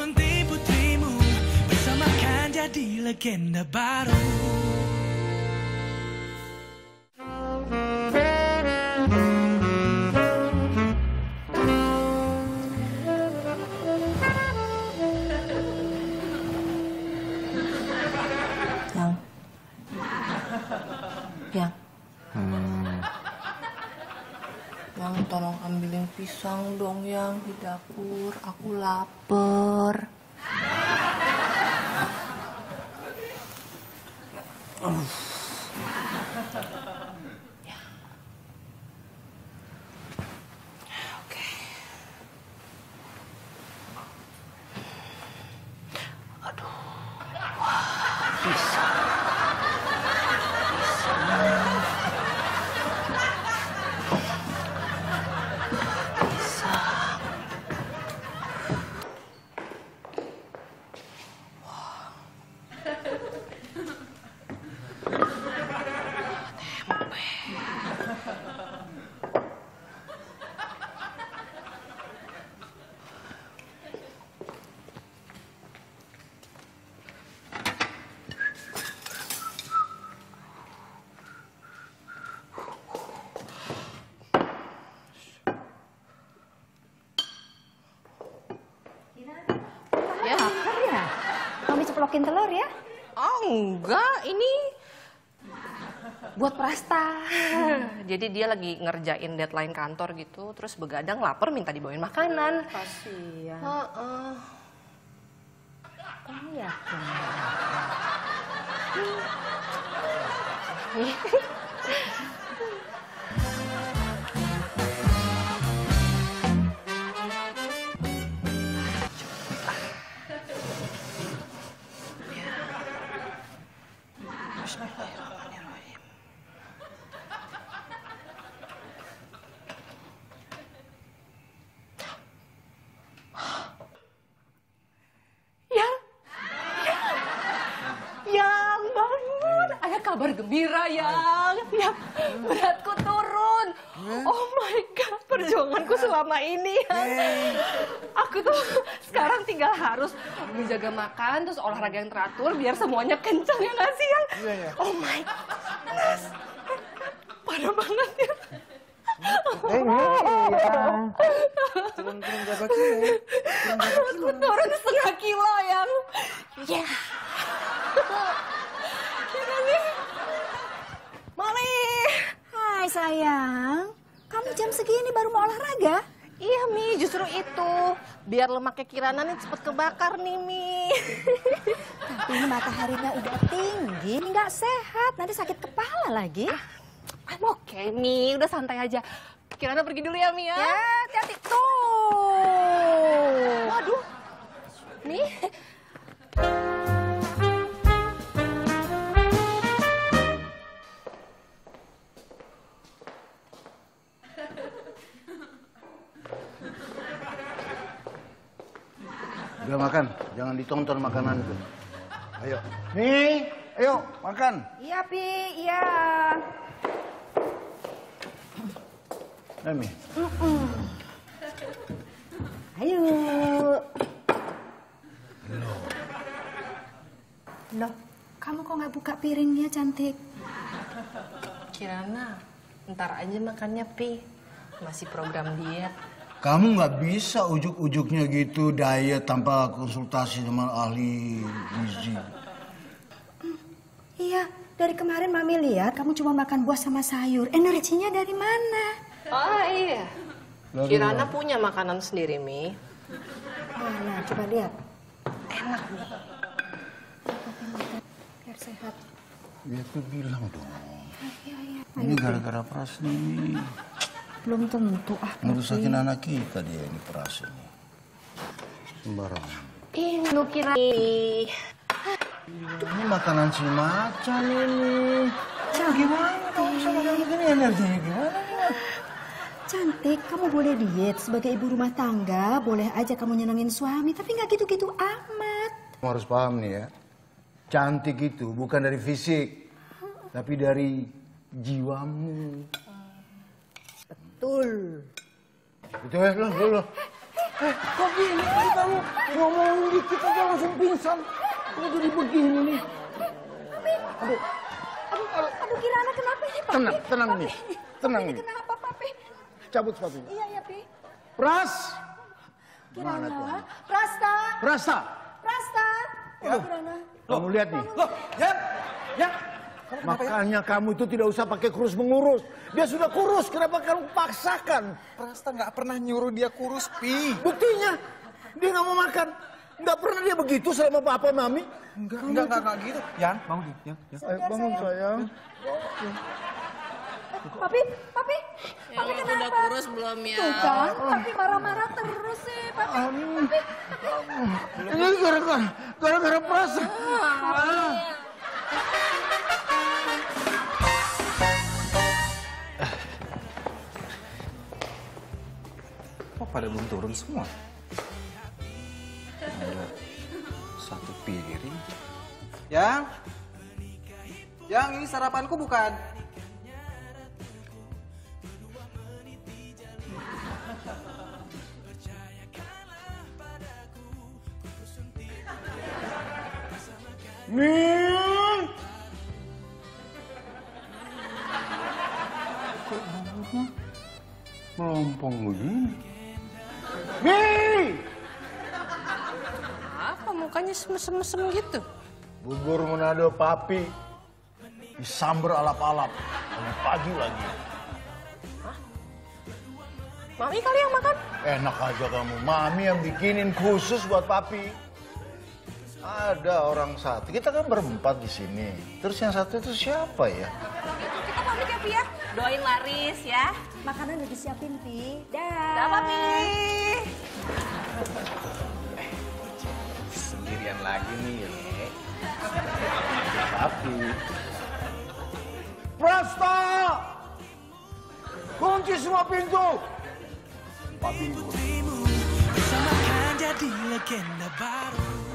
sunting putrimu Bersamakan jadi legenda baru pisang dong yang di dapur. Aku lapar. Ya. Ya? Ceplokin telur ya? Oh enggak, ini buat Prasta. Jadi dia lagi ngerjain deadline kantor gitu, terus begadang lapar minta dibawain makanan. Kasihan. Heeh. Kamu yakin? Bismillahirrahmanirrahim. Yang, yang, yang bangun. Ada kabar gembira yang, yang beratku turun. Oh my god, perjuanganku selama ini. Yang. Aku tuh sekarang tinggal harus menjaga makan, terus olahraga yang teratur biar semuanya kencang ya nggak sih yang. Oh my goodness, parah banget ya. Eh, iya. Turun-turun berapa kilo? Turun berapa Aku turun setengah kilo yang. Ya. Ya Mali. Hai sayang, kamu jam segini baru mau olahraga? Iya Mi, justru itu. Biar lemaknya Kirana nih cepet kebakar nih Mi. Tapi ini mataharinya udah tinggi, nggak sehat. Nanti sakit kepala lagi. I'm okay Mi, udah santai aja. Kirana pergi dulu ya Mi ya. Ya, hati-hati. Tuh. Waduh. Mi. Udah makan, jangan ditonton makanan itu. Ayo. Nih, ayo makan. Iya, Pi. Iya. Nami. Ayo. Loh, kamu kok nggak buka piringnya, cantik? Kirana, ntar aja makannya Pi. Masih program diet. Kamu nggak bisa ujuk-ujuknya gitu diet tanpa konsultasi sama ahli gizi. Iya, dari kemarin Mami lihat kamu cuma makan buah sama sayur. Energinya dari mana? Oh iya. Dari Kirana punya makanan sendiri, Mi. Mana? Coba lihat. Enak nih. Biar sehat. Ya tuh bilang dong. Iya, iya. Ini gara-gara peras nih. Belum tentu ah. Ngerusakin anak kita dia ini peras ini. Sembarangan. Ini lu kira. Ini makanan si macan ini. Ya, gimana kamu bisa makan begini energinya gimana? Cantik, kamu boleh diet sebagai ibu rumah tangga, boleh aja kamu nyenengin suami, tapi nggak gitu-gitu amat. Kamu harus paham nih ya. Cantik itu bukan dari fisik, tapi dari jiwamu. Betul. Itu ya, lo, lo, lo. Eh, kok gini tadi kamu ngomong dikit aja langsung pingsan. Kok jadi begini nih? Aduh, aduh Kirana kenapa ini, Papi? Tenang, tenang Papi, nih. Tenang Papi, nih. Kenapa, Papi? Cabut sepatunya. Iya, ya, Pi. Pras! Kirana, tuh? Prasta, Prasta! Prasta. Oh, Kirana. Kamu lihat nih. Loh, ya, ya. Makanya kamu itu tidak usah pakai kurus mengurus. Dia sudah kurus, kenapa kamu paksakan? Prasta nggak pernah nyuruh dia kurus, Pi. Buktinya, dia nggak mau makan. Nggak pernah dia begitu selama papa mami. Enggak, enggak, enggak, enggak gitu. Yang, bangun, Yang. Ayo bangun sayang. Papi, Papi, Ya Papi kenapa? udah kurus belum ya? Tuh kan, Papi marah-marah terus sih, Papi. Ini gara-gara, gara-gara Prasta. Ah. Kok pada belum turun semua? Ada satu piring. Yang? Yang, ini sarapanku bukan? Nih. Melompong begini. Nih. Apa mukanya semesem-mesem gitu? Bubur Manado papi. Disamber alap-alap. Pagi lagi. Mami kali yang makan? Enak aja kamu. Mami yang bikinin khusus buat papi. Ada orang satu. Kita kan berempat di sini. Terus yang satu itu siapa ya? Pamit ya, Pi ya. Doain Laris ya. Makanan udah disiapin, Pi. Dah, Dah. Papi. Sendirian lagi nih, ya. Papi. Prasta! Kunci semua pintu! Papi ikut. Putrimu bersamakan jadi legenda baru